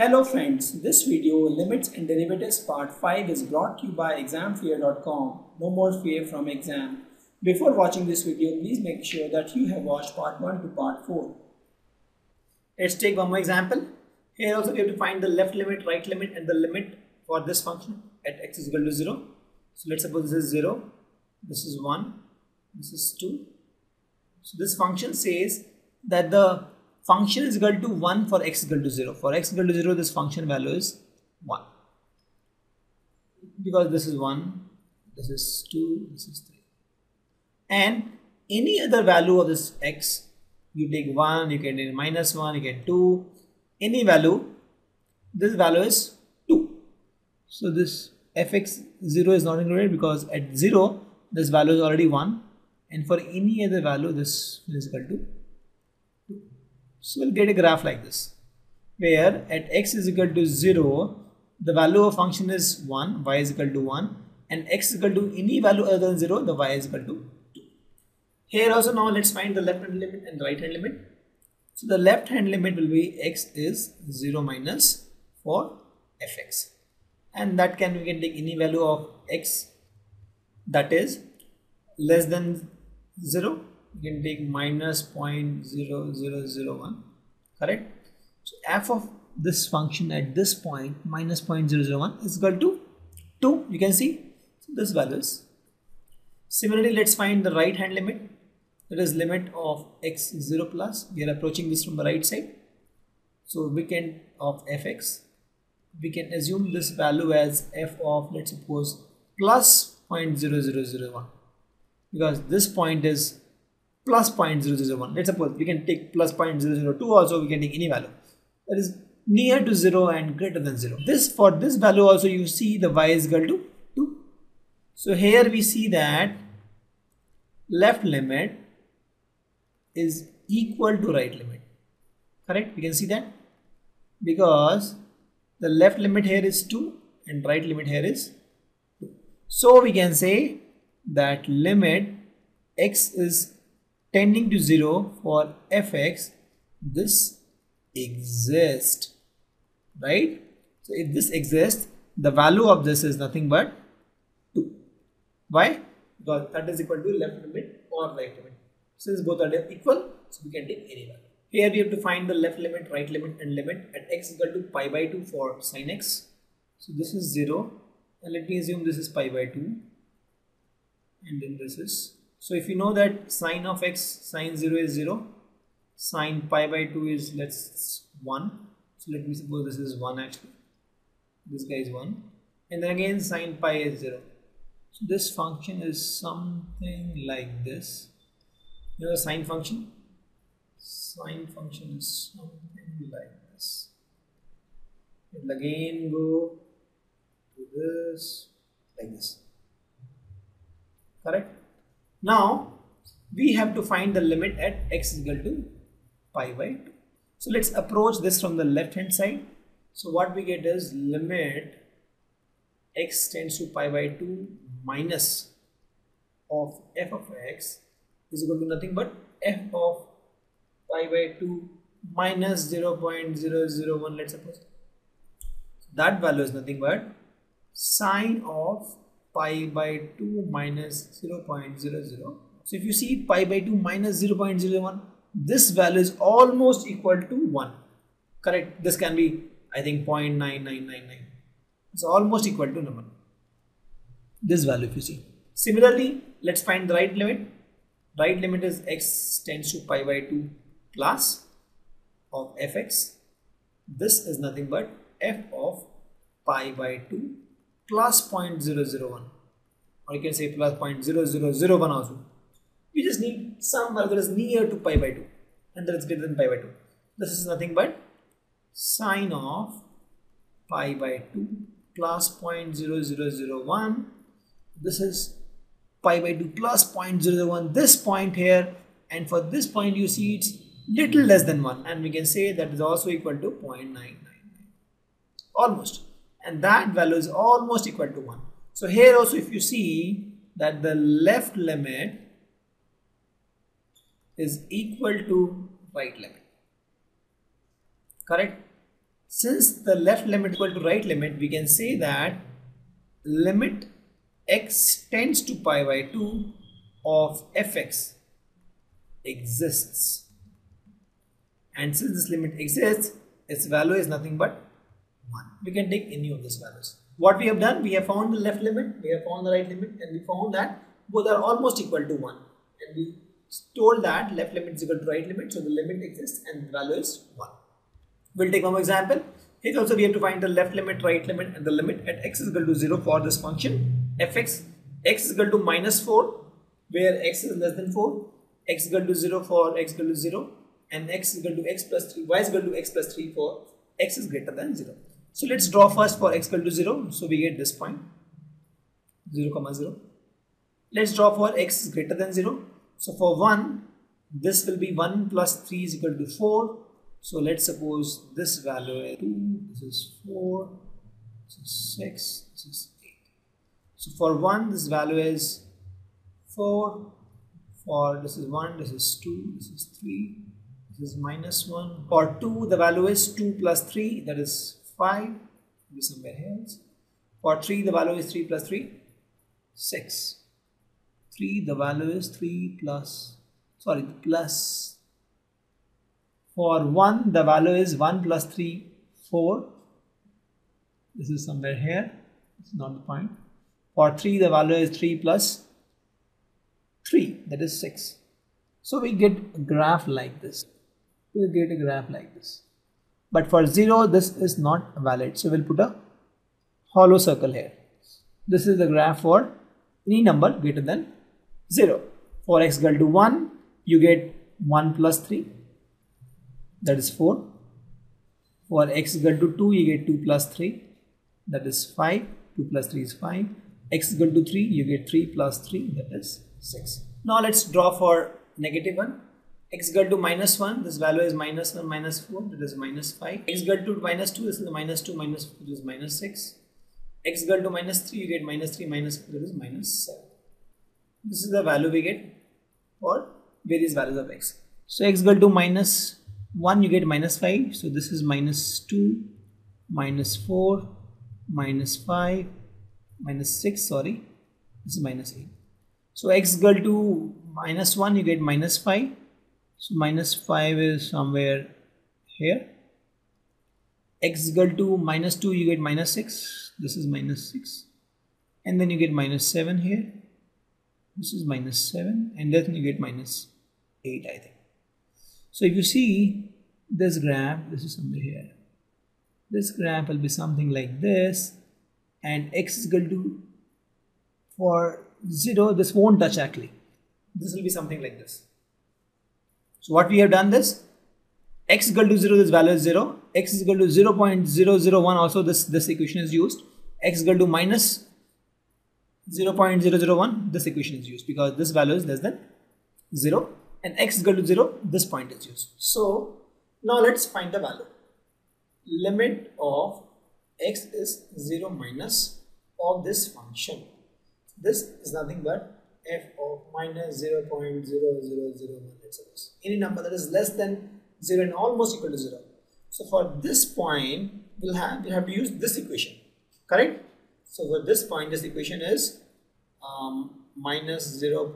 Hello friends, this video Limits and Derivatives Part 5 is brought to you by examfear.com. No more fear from exam. Before watching this video, please make sure that you have watched part 1 to part 4. Let's take one more example. Here also we have to find the left limit, right limit and the limit for this function at x is equal to 0. So let's suppose this is 0, this is 1, this is 2. So this function says that the function is equal to 1 for x equal to 0. For x equal to 0, this function value is 1. Because this is 1, this is 2, this is 3. And any other value of this x, you take 1, you can take minus 1, you get 2, any value, this value is 2. So this fx 0 is not included because at 0, this value is already 1 and for any other value this is equal to 2. So we'll get a graph like this where at x is equal to 0 the value of function is 1 y is equal to 1 and x is equal to any value other than 0 the y is equal to 2. Here also now let's find the left hand limit and right hand limit. So the left hand limit will be x is 0 minus for fx and that can we can take any value of x that is less than 0 you can take minus 0.0001 correct? So f of this function at this point minus 0.001 is equal to 2 you can see? So this value is similarly let's find the right hand limit. That is limit of x 0 plus. We are approaching this from the right side. So we can of fx we can assume this value as f of let's suppose plus 0.0001 because this point is plus 0.001 let's suppose we can take plus 0.002 also we can take any value. That is near to 0 and greater than 0 this for this value also you see the y is equal to 2 so here we see that left limit is equal to right limit. Correct? We can see that? Because the left limit here is 2 and right limit here is 2 so we can say that limit x is tending to 0 for fx this exists right? So if this exists the value of this is nothing but 2 why? Because that is equal to left limit or right limit. Since both are equal so we can take any value. Here we have to find the left limit right limit and limit at x equal to pi by 2 for sine x. So this is 0 and let me assume this is pi by 2 and then this is so if you know that sine of x sine 0 is 0 sine pi by 2 is let's 1 so let me suppose this is 1 actually. This guy is 1 and then again sine pi is 0 so this function is something like this. You know the sine function? Sine function is something like this. It will again go to this like this. Correct now we have to find the limit at x is equal to pi by 2 so let's approach this from the left hand side. So what we get is limit x tends to pi by 2 minus of f of x is equal to nothing but f of pi by 2 minus 0 0.001 let's suppose. That value is nothing but sine of pi by 2 minus 0.00 so if you see pi by 2 minus 0.01 this value is almost equal to 1 correct? This can be I think 0.9999 it's almost equal to number. This value if you see. Similarly let's find the right limit. Right limit is x tends to pi by 2 plus of fx this is nothing but f of pi by 2 plus 0.001 or you can say plus 0.0001 also. We just need some value that is near to pi by 2 and that is greater than pi by 2 this is nothing but sine of pi by 2 plus 0.0001 this is pi by 2 plus 0.001 this point here. And for this point you see it's little less than 1 and we can say that is also equal to 0.999 almost and that value is almost equal to 1. So here also if you see that the left limit is equal to right limit. Correct? Since the left limit equal to right limit we can say that limit x tends to pi by 2 of fx exists. And since this limit exists its value is nothing but 1 we can take any of these values. What we have done we have found the left limit we have found the right limit and we found that both are almost equal to 1 and we told that left limit is equal to right limit so the limit exists and the value is 1 we'll take one more example. Here also we have to find the left limit right limit and the limit at x is equal to 0 for this function. Fx x is equal to minus 4 where x is less than 4 x is equal to 0 for x equal to 0 and x is equal to x plus 3 y is equal to x plus 3 for x is greater than 0 so let's draw first for x equal to 0 so we get this point 0 comma 0 let's draw for x greater than 0 so for 1 this will be 1 plus 3 is equal to 4 so let's suppose this value is 2 this is 4 this is 6 this is 8 so for 1 this value is 4 for this is 1 this is 2 this is 3 this is minus 1 for 2 the value is 2 plus 3 that is 5 be somewhere else for 3 the value is 3 plus 3 6 3 the value is 3 plus sorry plus. For 1 the value is 1 plus 3 4 this is somewhere here it's not the point. For 3 the value is 3 plus 3 that is 6 so we get a graph like this. We get a graph like this but for 0 this is not valid. So we'll put a hollow circle here. This is the graph for any number greater than 0 for x equal to 1 you get 1 plus 3 that is 4 for x equal to 2 you get 2 plus 3 that is 5 2 plus 3 is 5 x equal to 3 you get 3 plus 3 that is 6 now let's draw for negative 1 x equal to minus 1 this value is minus 1 minus 4 that is minus 5 x equal to minus 2 this is minus 2 minus 4 this is minus 6 x equal to minus 3 you get minus 3 minus 4 that is minus 7 this is the value we get for various values of x. So x equal to minus 1 you get minus 5 so this is minus 2 minus 4 minus 5 minus 6 sorry. This is minus 8 so x equal to minus 1 you get minus 5 so minus 5 is somewhere here. X equal to minus 2 you get minus 6 this is minus 6 and then you get minus 7 here. This is minus 7 and then you get minus 8 I think. So if you see this graph this is somewhere here. This graph will be something like this. And x is equal to for 0 this won't touch actually. This will be something like this so what we have done this x equal to 0 this value is 0 x is equal to 0 0.001 also this this equation is used. x equal to minus 0.001 this equation is used because this value is less than 0 and x is equal to 0 this point is used. So now let's find the value. Limit of x is 0 minus of this function. This is nothing but f of minus 0 0.0001 let's suppose. Any number that is less than 0 and almost equal to 0 so for this point we'll have we have to use this equation correct? So for this point this equation is um, minus 0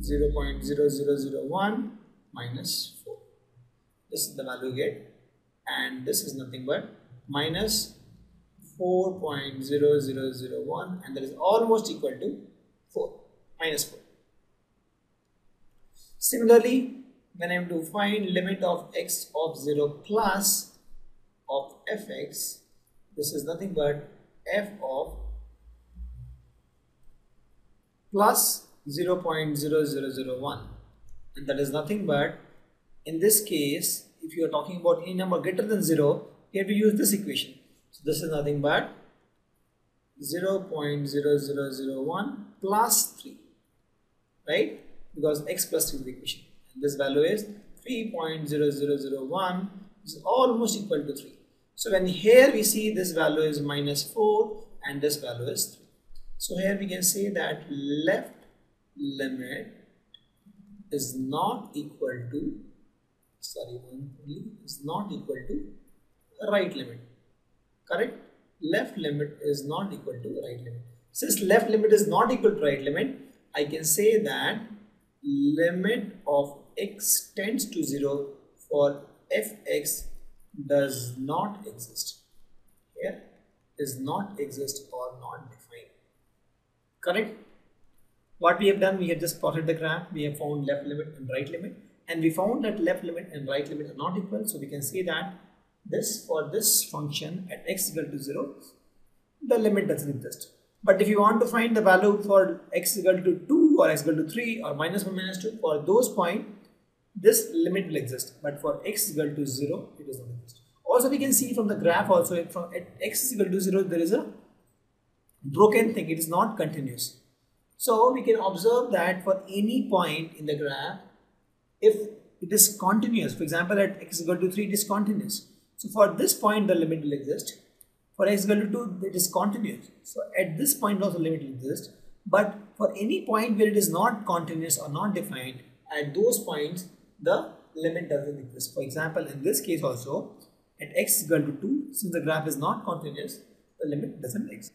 0 0.0001 minus 4 this is the value you get and this is nothing but minus 4.0001 and that is almost equal to 4 minus 4 similarly when I am to find limit of x of 0 plus of fx this is nothing but f of plus 0.0001 and that is nothing but in this case if you are talking about any number greater than 0 you have to use this equation. So this is nothing but 0.0001 plus 3 right because x plus 3 is the equation and this value is 3.0001 is almost equal to 3 so when here we see this value is minus 4 and this value is 3 so here we can say that left limit is not equal to sorry only is not equal to right limit. Correct? Left limit is not equal to right limit. Since left limit is not equal to right limit, I can say that limit of x tends to 0 for fx does not exist. Here is not exist or not defined. Correct? What we have done, we have just plotted the graph. We have found left limit and right limit. And we found that left limit and right limit are not equal. So we can say that this for this function at x equal to 0, the limit doesn't exist. But if you want to find the value for x equal to 2 or x equal to 3 or minus 1 minus 2, for those point, this limit will exist. But for x equal to 0, it does not exist. Also, we can see from the graph also from at x equal to 0, there is a broken thing. It is not continuous. So we can observe that for any point in the graph, if it is continuous, for example, at x equal to 3, it is continuous. So for this point, the limit will exist. For x equal to 2, it is continuous. So at this point also the limit will exist. But for any point where it is not continuous or not defined, at those points, the limit doesn't exist. For example, in this case also, at x equal to 2, since the graph is not continuous, the limit doesn't exist.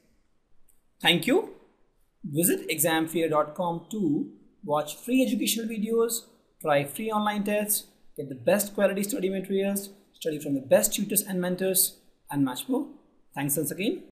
Thank you. Visit examfear.com to watch free educational videos, try free online tests, get the best quality study materials, study from the best tutors and mentors, and much more. Thanks once again.